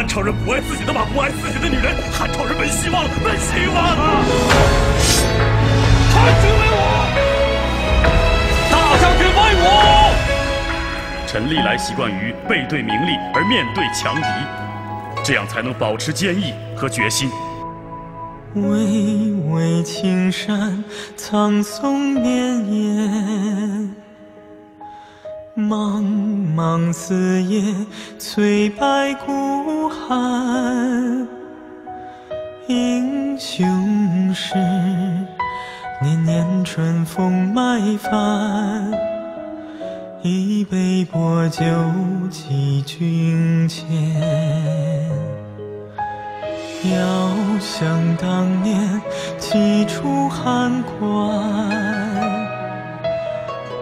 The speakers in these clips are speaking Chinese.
汉朝人不爱自己的马，不爱自己的女人，汉朝人没希望了，没希望了！汉军为我，大将军为我。臣历来习惯于背对名利而面对强敌，这样才能保持坚毅和决心。巍巍青山，苍松绵延；茫茫四野，翠白孤寒。英雄事，年年春风麦饭。一杯薄酒，寄君前。遥想当年，几出寒关，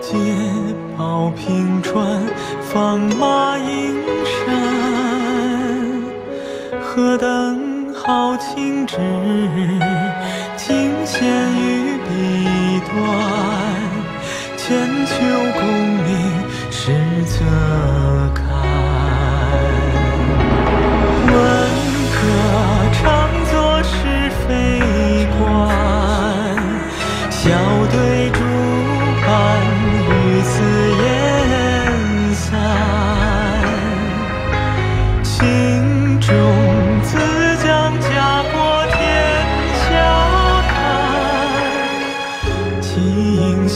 捷平川，放马迎山。何等豪情志，尽显于笔端。千秋功名，实则堪。问客。常作是非观，笑对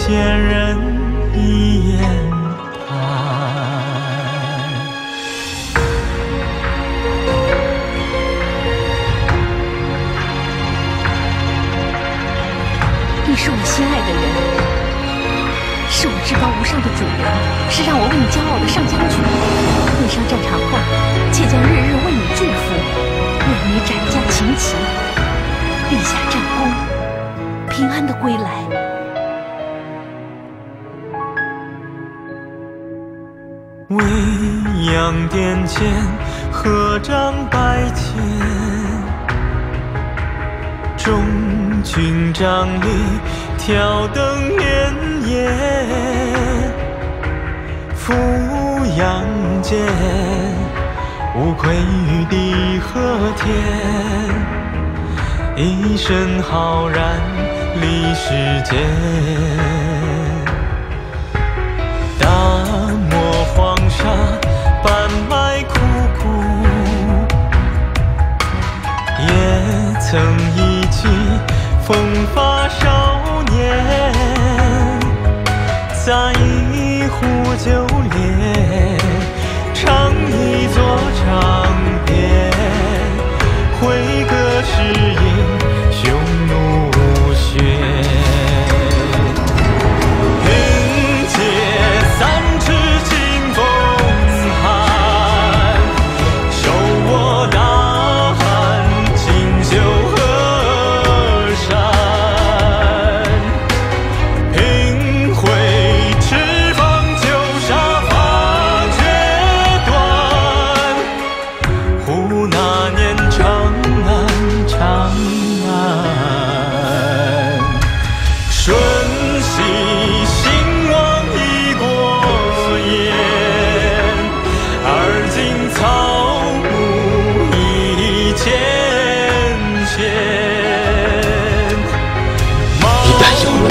请先人一言。是我心爱的人，是我至高无上的主人，是让我为你骄傲的上将军。你上战场后，妾将日日为你祝福，愿你斩将擒旗，立下战功，平安的归来。未央殿前，合掌拜见。中军帐里挑灯眠烟，俯仰间，无愧于地和天，一身浩然立世间。曾一。风发少年，在一壶酒烈，唱一座长篇，挥歌诗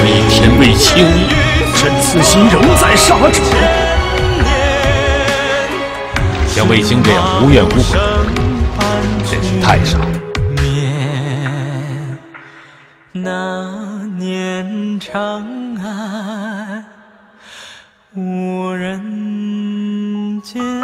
为天未清，朕此心仍在沙场。像卫青这样无怨无悔，真是太傻。那年长安无人见。